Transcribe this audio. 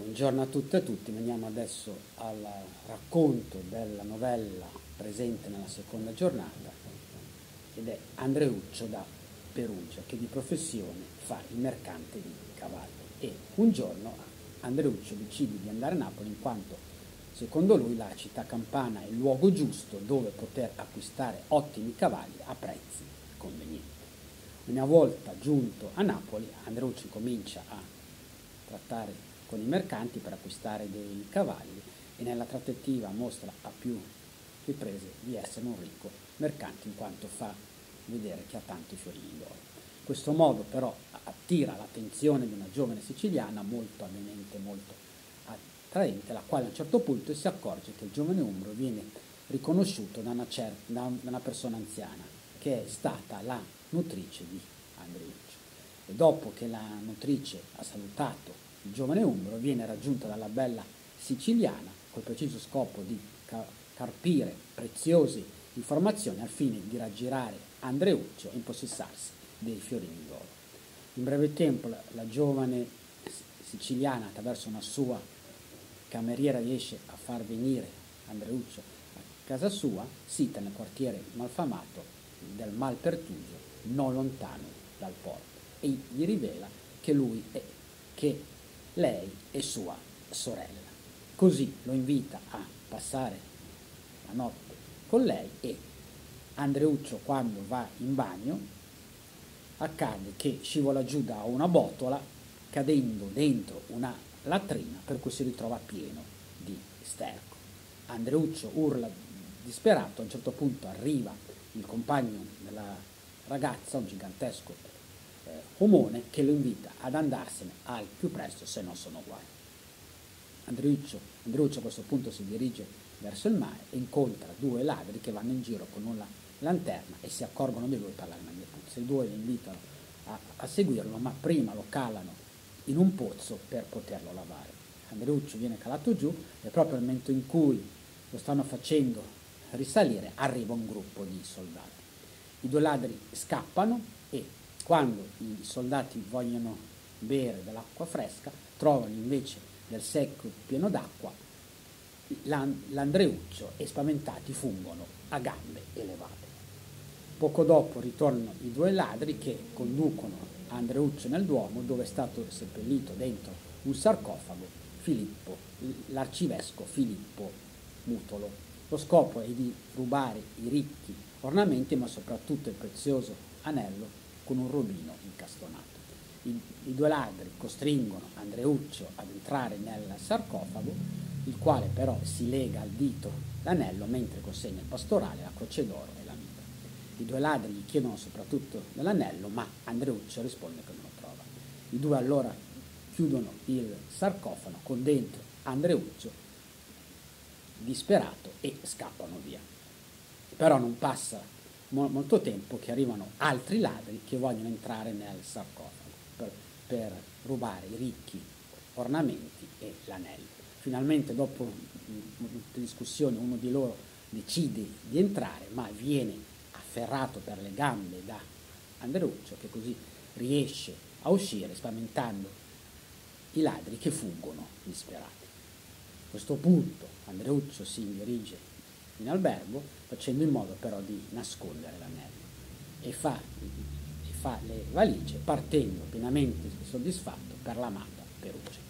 Buongiorno a tutte e a tutti, veniamo adesso al racconto della novella presente nella seconda giornata ed è Andreuccio da Perugia che di professione fa il mercante di cavalli e un giorno Andreuccio decide di andare a Napoli in quanto secondo lui la città campana è il luogo giusto dove poter acquistare ottimi cavalli a prezzi convenienti. Una volta giunto a Napoli Andreuccio comincia a trattare con i mercanti per acquistare dei cavalli e nella trattativa mostra a più riprese di essere un ricco mercante in quanto fa vedere che ha tanti fiorini d'oro. In questo modo però attira l'attenzione di una giovane siciliana molto avvenente, molto attraente, la quale a un certo punto si accorge che il giovane umbro viene riconosciuto da una, certa, da una persona anziana che è stata la nutrice di Andreuccio. E dopo che la nutrice ha salutato il giovane Umbro viene raggiunta dalla bella siciliana col preciso scopo di carpire preziose informazioni al fine di raggirare Andreuccio e impossessarsi dei fiorini d'oro. In breve tempo la, giovane siciliana attraverso una sua cameriera riesce a far venire Andreuccio a casa sua, sita nel quartiere malfamato del Malpertugio, non lontano dal porto, e gli rivela che lui è, che lei e sua sorella. Così lo invita a passare la notte con lei e Andreuccio quando va in bagno accade che scivola giù da una botola cadendo dentro una latrina per cui si ritrova pieno di sterco. Andreuccio urla disperato, a un certo punto arriva il compagno della ragazza, un gigantesco eh, Omone che lo invita ad andarsene al più presto se non sono guai. Andreuccio, Andreuccio a questo punto si dirige verso il mare e incontra due ladri che vanno in giro con una lanterna e si accorgono di lui per la grande puzza. I due lo invitano a, a seguirlo, ma prima lo calano in un pozzo per poterlo lavare. Andreuccio viene calato giù e proprio nel momento in cui lo stanno facendo risalire arriva un gruppo di soldati. I due ladri scappano e quando i soldati vogliono bere dell'acqua fresca, trovano invece del secco pieno d'acqua l'Andreuccio e spaventati fungono a gambe elevate. Poco dopo ritornano i due ladri che conducono Andreuccio nel Duomo dove è stato seppellito dentro un sarcofago Filippo, l'arcivescovo Filippo Mutolo. Lo scopo è di rubare i ricchi ornamenti ma soprattutto il prezioso anello con un robino incastonato. I, I, due ladri costringono Andreuccio ad entrare nel sarcofago, il quale però si lega al dito l'anello mentre consegna il pastorale, la croce d'oro e la mitra. I due ladri gli chiedono soprattutto dell'anello, ma Andreuccio risponde che non lo trova. I due allora chiudono il sarcofago con dentro Andreuccio disperato e scappano via. Però non passa molto tempo che arrivano altri ladri che vogliono entrare nel sarcofago per, per rubare i ricchi ornamenti e l'anello. Finalmente dopo molte discussioni uno di loro decide di entrare ma viene afferrato per le gambe da Andreuccio che così riesce a uscire spaventando i ladri che fuggono disperati. A questo punto Andreuccio si dirige in albergo facendo in modo però di nascondere l'anello e fa, e fa le valigie partendo pienamente soddisfatto per l'amata Perugia.